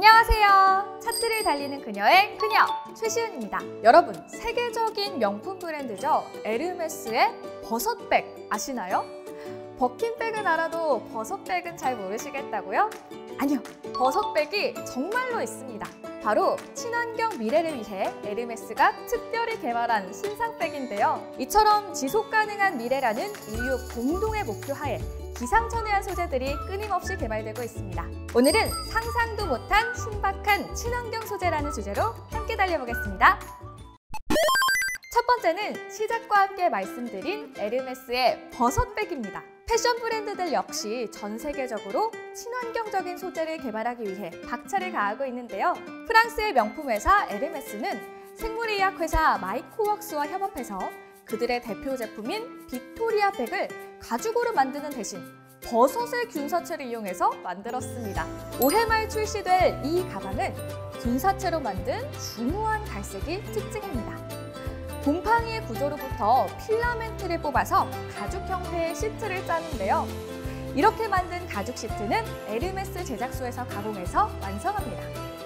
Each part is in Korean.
안녕하세요. 차트를 달리는 그녀의 그녀 최시은입니다. 여러분 세계적인 명품 브랜드죠. 에르메스의 버섯백 아시나요? 버킨백은 알아도 버섯백은 잘 모르시겠다고요? 아니요. 버섯백이 정말로 있습니다. 바로 친환경 미래를 위해 에르메스가 특별히 개발한 신상백인데요. 이처럼 지속 가능한 미래라는 인류 공동의 목표 하에 기상천외한 소재들이 끊임없이 개발되고 있습니다. 오늘은 상상도 못한 신박한 친환경 소재라는 주제로 함께 달려보겠습니다. 첫 번째는 시작과 함께 말씀드린 에르메스의 버섯백입니다. 패션 브랜드들 역시 전 세계적으로 친환경적인 소재를 개발하기 위해 박차를 가하고 있는데요. 프랑스의 명품 회사 에르메스는 생물의학 회사 마이코웍스와 협업해서 그들의 대표 제품인 빅토리아 백을 가죽으로 만드는 대신 버섯의 균사체를 이용해서 만들었습니다. 올해 말 출시될 이 가방은 균사체로 만든 중후한 갈색이 특징입니다. 곰팡이의 구조로부터 필라멘트를 뽑아서 가죽 형태의 시트를 짜는데요. 이렇게 만든 가죽 시트는 에르메스 제작소에서 가공해서 완성합니다.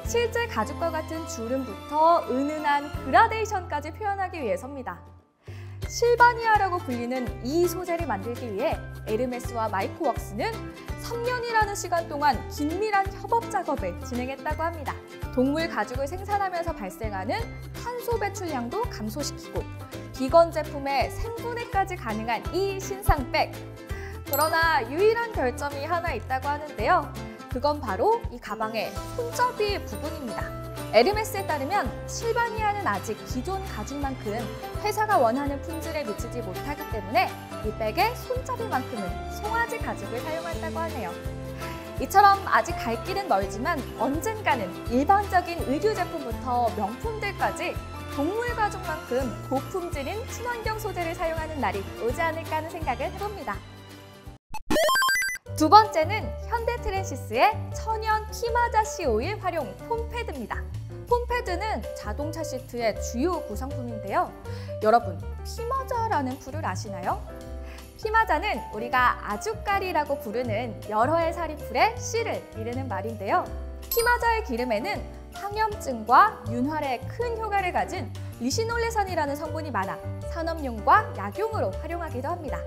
실제 가죽과 같은 주름부터 은은한 그라데이션까지 표현하기 위해서입니다. 실바니아라고 불리는 이 소재를 만들기 위해 에르메스와 마이코웍스는 3년이라는 시간 동안 긴밀한 협업 작업을 진행했다고 합니다. 동물 가죽을 생산하면서 발생하는 탄소 배출량도 감소시키고 비건 제품의 생분해까지 가능한 이 신상백. 그러나 유일한 결점이 하나 있다고 하는데요. 그건 바로 이 가방의 손잡이 부분입니다. 에르메스에 따르면 실바니아는 아직 기존 가죽만큼 회사가 원하는 품질에 미치지 못하기 때문에 이 백의 손잡이만큼은 송아지 가죽을 사용한다고 하네요. 이처럼 아직 갈 길은 멀지만 언젠가는 일반적인 의류 제품부터 명품들까지 동물 가죽만큼 고품질인 친환경 소재를 사용하는 날이 오지 않을까 하는 생각을 해봅니다. 두 번째는 현대 트랜시스의 천연 피마자씨 오일 활용 foam pad입니다. foam pad는 자동차 시트의 주요 구성품인데요. 여러분, 피마자라는 풀을 아시나요? 피마자는 우리가 아주까리라고 부르는 여러해살이풀의 씨를 이르는 말인데요. 피마자의 기름에는 항염증과 윤활에 큰 효과를 가진 리시놀레산이라는 성분이 많아 산업용과 약용으로 활용하기도 합니다.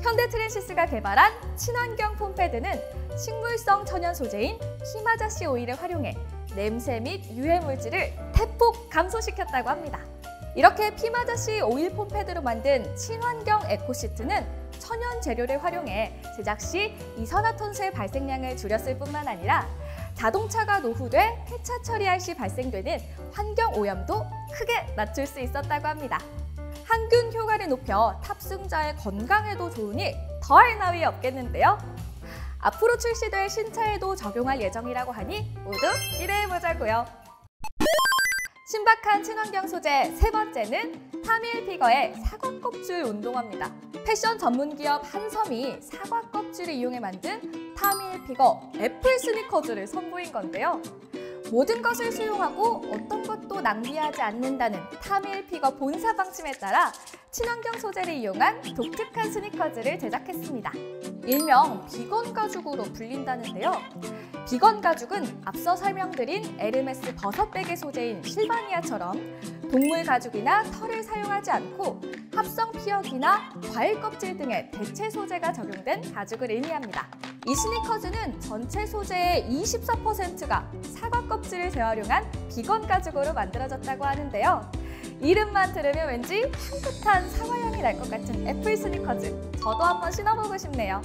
현대 트랜시스가 개발한 친환경 foam pad는 식물성 천연 소재인 피마자씨 오일을 활용해 냄새 및 유해 물질을 대폭 감소시켰다고 합니다. 이렇게 피마자씨 오일 foam pad로 만든 친환경 eco시트는 천연 재료를 활용해 제작 시 이산화탄소의 발생량을 줄였을 뿐만 아니라 자동차가 노후돼 폐차 처리할 시 발생되는 환경 오염도 크게 낮출 수 있었다고 합니다. 항균 효과를 높여 탑승자의 건강에도 좋으니 더할 나위 없겠는데요. 앞으로 출시될 신차에도 적용할 예정이라고 하니 모두 기대해보자고요. 신박한 친환경 소재 세 번째는 타미 힐피거의 사과 껍질 운동화입니다. 패션 전문 기업 한섬이 사과 껍질을 이용해 만든 타미 힐피거 애플 스니커즈를 선보인 건데요. 모든 것을 수용하고 어떤 것도 낭비하지 않는다는 타미 힐피거 본사 방침에 따라 친환경 소재를 이용한 독특한 스니커즈를 제작했습니다. 일명 비건 가죽으로 불린다는데요. 비건 가죽은 앞서 설명드린 에르메스 버섯백의 소재인 실바니아처럼 동물 가죽이나 털을 사용하지 않고 합성 피혁이나 과일 껍질 등의 대체 소재가 적용된 가죽을 의미합니다. 이 스니커즈는 전체 소재의 24%가 사과 껍질을 재활용한 비건 가죽으로 만들어졌다고 하는데요. 이름만 들으면 왠지 향긋한 사과향이 날 것 같은 애플 스니커즈. 저도 한번 신어보고 싶네요.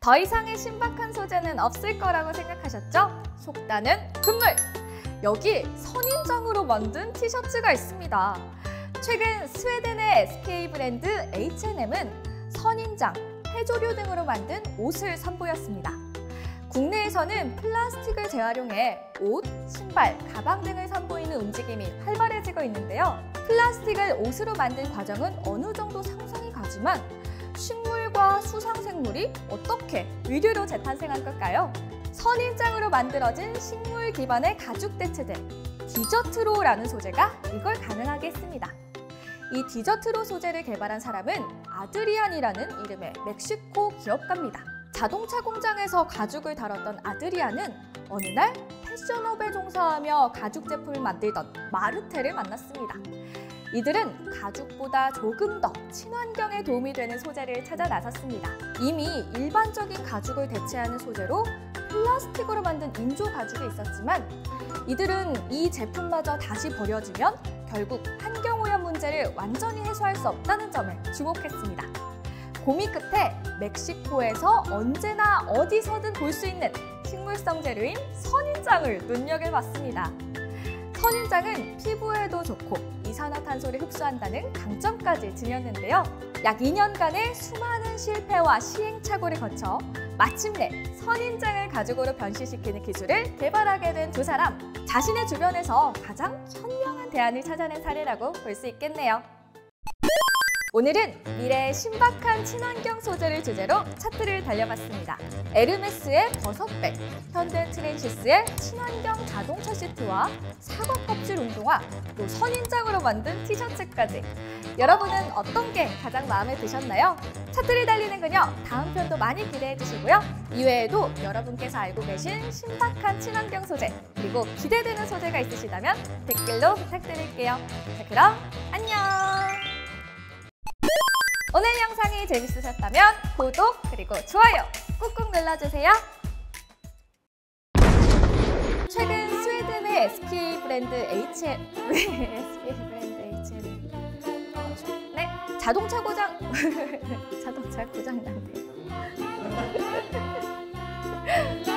더 이상의 신박한 소재는 없을 거라고 생각하셨죠? 속단은 금물! 여기 선인장으로 만든 티셔츠가 있습니다. 최근 스웨덴의 SPA 브랜드 H&M은 선인장, 해조류 등으로 만든 옷을 선보였습니다. 국내에서는 플라스틱을 재활용해 옷, 신발, 가방 등을 선보이는 움직임이 활발해지고 있는데요. 플라스틱을 옷으로 만든 과정은 어느 정도 상상이 가지만 식물과 수상생물이 어떻게 위류로 재탄생한 걸까요? 선인장으로 만들어진 식물 기반의 가죽 대체들 디저트로라는 소재가 이걸 가능하게 했습니다. 이 디저트로 소재를 개발한 사람은 아드리안이라는 이름의 멕시코 기업가입니다. 자동차 공장에서 가죽을 다뤘던 아드리안은 어느 날 패션업에 종사하며 가죽 제품을 만들던 마르테를 만났습니다. 이들은 가죽보다 조금 더 친환경에 도움이 되는 소재를 찾아 나섰습니다. 이미 일반적인 가죽을 대체하는 소재로 플라스틱으로 만든 인조 가죽이 있었지만 이들은 이 제품마저 다시 버려지면 결국 환경오염 문제를 완전히 해소할 수 없다는 점에 주목했습니다. 고민 끝에 멕시코에서 언제나 어디서든 볼 수 있는 식물성 재료인 선인장을 눈여겨봤습니다. 선인장은 피부에도 좋고 이산화탄소를 흡수한다는 강점까지 지녔는데요. 약 2년간의 수많은 실패와 시행착오를 거쳐 마침내 선인장을 가죽으로 변신시키는 기술을 개발하게 된 두 사람. 자신의 주변에서 가장 현명한 대안을 찾아낸 사례라고 볼 수 있겠네요. 오늘은 미래의 신박한 친환경 소재를 주제로 차트를 달려봤습니다. 에르메스의 버섯백, 현대 트렌시스의 친환경 자동차 시트와 사과 껍질 운동화, 또 선인장으로 만든 티셔츠까지. 여러분은 어떤 게 가장 마음에 드셨나요? 차트를 달리는 그녀, 다음 편도 많이 기대해 주시고요. 이외에도 여러분께서 알고 계신 신박한 친환경 소재, 그리고 기대되는 소재가 있으시다면 댓글로 부탁드릴게요. 자, 그럼 안녕! 오늘 영상이 재밌으셨다면 구독 그리고 좋아요 꾹꾹 눌러주세요. 최근 스웨덴의 스키 브랜드 HL 스키 브랜드 HL 네 자동차 고장 자동차 고장 난대요.